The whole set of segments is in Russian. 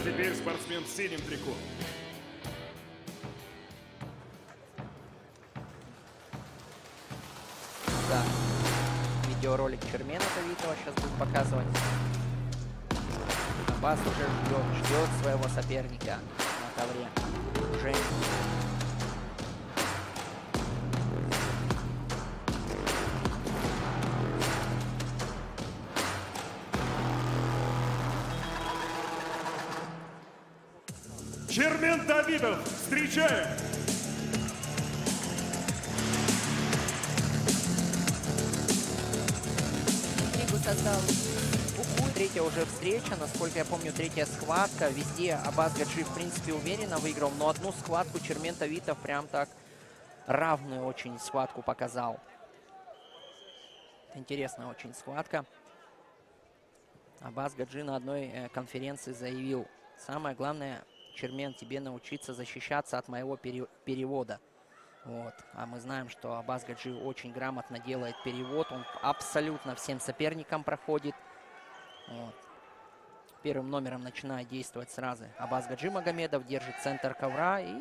теперь спортсмен в синем трико. Да. Видеоролик Чермена Давидова сейчас будет показывать. Аббас уже ждет, ждет своего соперника на ковре. Жень. Чермен Давидов. Встречаем. Интригу создал. Третья уже встреча, насколько я помню, третья схватка. Везде Абаз Гаджи, в принципе, уверенно выиграл, но одну схватку Чермен Тавитов прям так равную очень схватку показал. Интересная очень схватка. Абаз Гаджи на одной э, конференции заявил, самое главное, Чермен, тебе научиться защищаться от моего пере- перевода. Вот. А мы знаем, что Абаз Гаджи очень грамотно делает перевод. Он абсолютно всем соперникам проходит. Вот. Первым номером начинает действовать сразу Абаз Гаджи Магомедов. Держит центр ковра и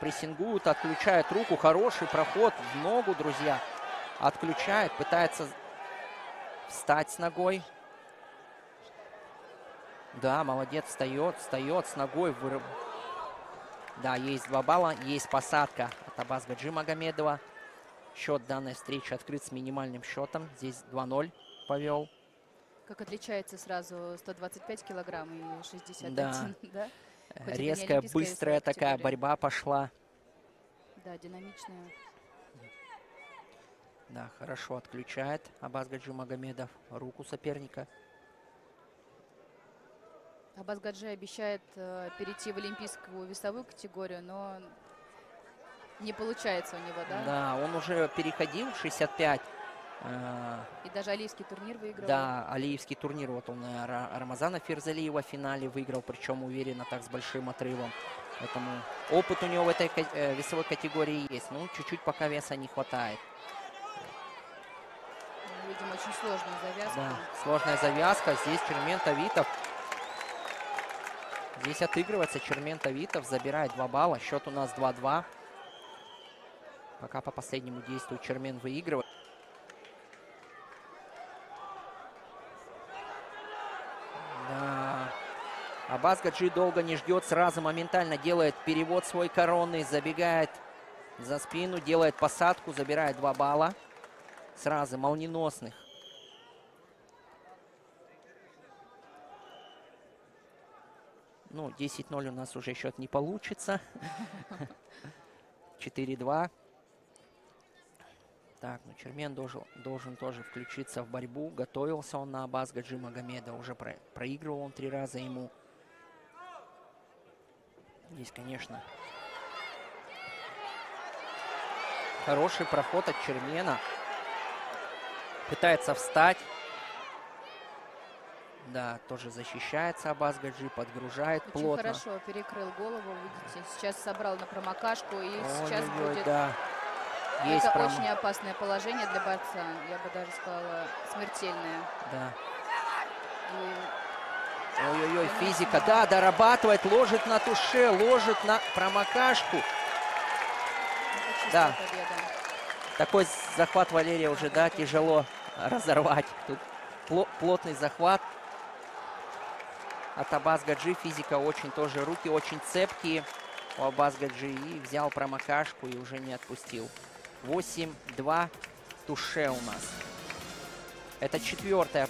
прессингует, отключает руку. Хороший проход в ногу, друзья. Отключает, пытается встать с ногой. Да, молодец, встает, встает с ногой. вырыв- Да, есть два балла, есть посадка от Абаз Гаджи Магомедова. Счет данной встречи открыт с минимальным счетом. Здесь 2-0 повел. Как отличается сразу 125 килограмм и 61, Да. да? Хоть Резкая, быстрая такая категория. борьба пошла. Да, динамичная. Да, хорошо отключает Абаз Гаджи Магомедов руку соперника. Абаз Гаджи обещает э, перейти в олимпийскую весовую категорию, но не получается у него, да? Да, он уже переходил в 65. э, И даже Алийский турнир выиграл. Да, Алиевский турнир, вот он э, Ра- Рамазана Ферзалиева в финале выиграл, причем уверенно так с большим отрывом. Поэтому опыт у него в этой э, весовой категории есть. Ну, чуть-чуть пока веса не хватает. Мы видим очень сложную завязку. Да, сложная завязка. Здесь Чермен Тавитов. Здесь отыгрывается Чермен Тавитов, забирает 2 балла. Счет у нас 2-2. Пока по последнему действию Чермен выигрывает. Да. Абаз Гаджи долго не ждет, сразу моментально делает перевод свой коронный, забегает за спину, делает посадку, забирает 2 балла. Сразу молниеносных. Ну, 10-0 у нас уже счет не получится. 4-2. Так, ну Чермен должен, должен тоже включиться в борьбу. Готовился он на Абаз Гаджи Магомеда. Уже про- проигрывал он три раза ему. Здесь, конечно, хороший проход от Чермена. Пытается встать. Да, тоже защищается Абаз Гаджи, подгружает Очень плотно. хорошо перекрыл голову, видите. Сейчас собрал на промокашку и сейчас Ой-ой-ой, будет... да. Есть Это пром- очень опасное положение для борца. Я бы даже сказала, смертельное. Да. И Ой-ой-ой, физика. Да, дорабатывает, ложит на туше, ложит на промокашку. Да. победа. Такой захват Валерия уже, да, тяжело разорвать. Тут пло- плотный захват от Абаз Гаджи. Физика очень тоже, руки очень цепкие у Абаз Гаджи. И взял промокашку и уже не отпустил. 8-2 туше у нас. Это четвертая